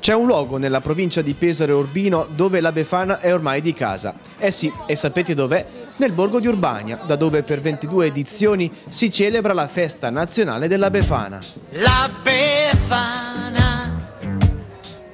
C'è un luogo nella provincia di Pesaro e Urbino dove la Befana è ormai di casa. Eh sì, e sapete dov'è? Nel borgo di Urbania, da dove per 22 edizioni si celebra la festa nazionale della Befana. La Befana,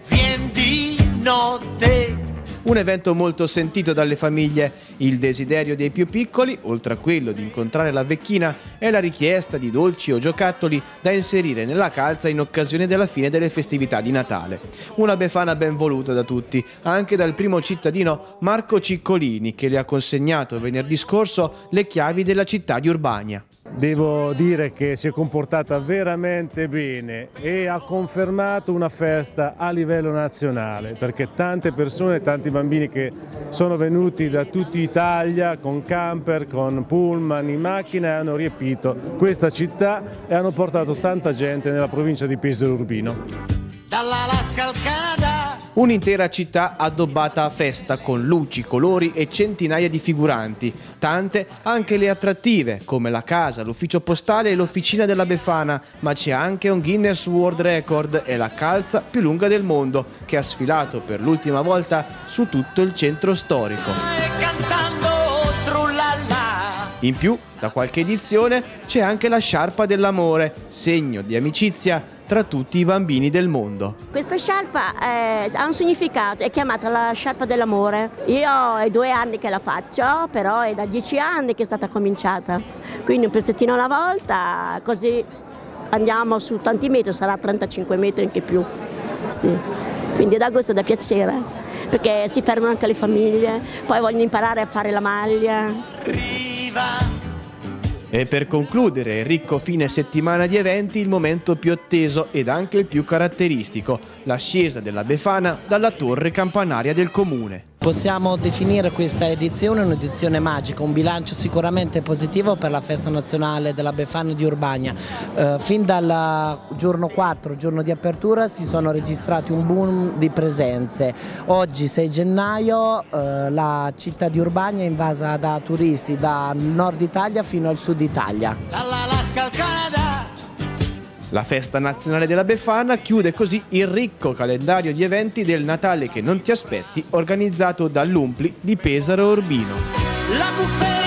vien di notte. Un evento molto sentito dalle famiglie. Il desiderio dei più piccoli, oltre a quello di incontrare la vecchina, è la richiesta di dolci o giocattoli da inserire nella calza in occasione della fine delle festività di Natale. Una befana ben voluta da tutti, anche dal primo cittadino Marco Ciccolini, che le ha consegnato venerdì scorso le chiavi della città di Urbania. Devo dire che si è comportata veramente bene e ha confermato una festa a livello nazionale perché tante persone, tanti bambini che sono venuti da tutta Italia con camper, con pullman, in macchina hanno riempito questa città e hanno portato tanta gente nella provincia di Pesaro Urbino. Dall'Alaska al Canada. Un'intera città addobbata a festa con luci, colori e centinaia di figuranti, tante anche le attrattive come la casa, l'ufficio postale e l'officina della Befana, ma c'è anche un Guinness World Record e la calza più lunga del mondo che ha sfilato per l'ultima volta su tutto il centro storico. In più, da qualche edizione c'è anche la sciarpa dell'amore, segno di amicizia tra tutti i bambini del mondo. Questa sciarpa eh, ha un significato, è chiamata la sciarpa dell'amore. Io è due anni che la faccio, però è da dieci anni che è stata cominciata. Quindi un pezzettino alla volta, così andiamo su tanti metri, sarà 35 metri anche più. Sì. Quindi da gusto, da piacere, perché si fermano anche le famiglie, poi vogliono imparare a fare la maglia. Riva. E per concludere ricco fine settimana di eventi, il momento più atteso ed anche il più caratteristico, l'ascesa della Befana dalla torre campanaria del comune. Possiamo definire questa edizione un'edizione magica, un bilancio sicuramente positivo per la festa nazionale della Befana di Urbania. Eh, fin dal giorno 4, giorno di apertura, si sono registrati un boom di presenze. Oggi 6 gennaio eh, la città di Urbania è invasa da turisti dal nord Italia fino al sud Italia. La festa nazionale della Befana chiude così il ricco calendario di eventi del Natale che non ti aspetti organizzato dall'Umpli di Pesaro Urbino.